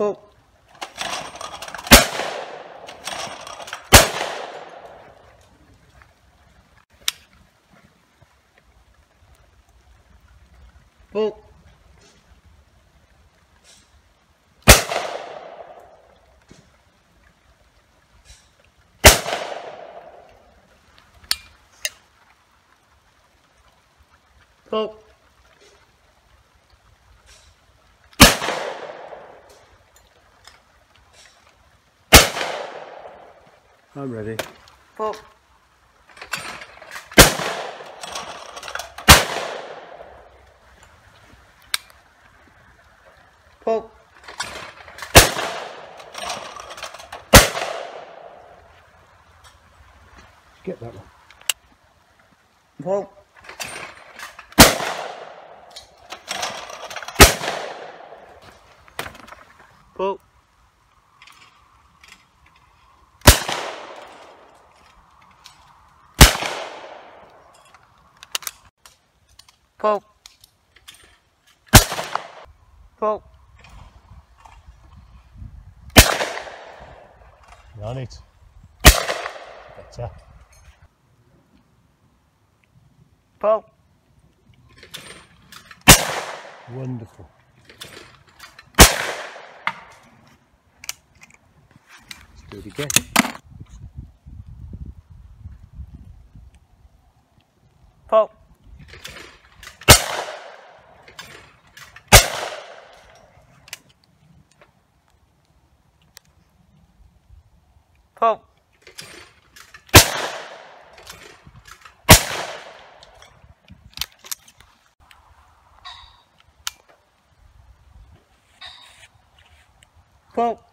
Pull. Pull. Pull. I'm ready. Pull. Pull. Get that one. Pull. Pull. Pull. Pull. You're on it. Better. Pull. Wonderful. Let's do it again. Pull. Pull. Pull.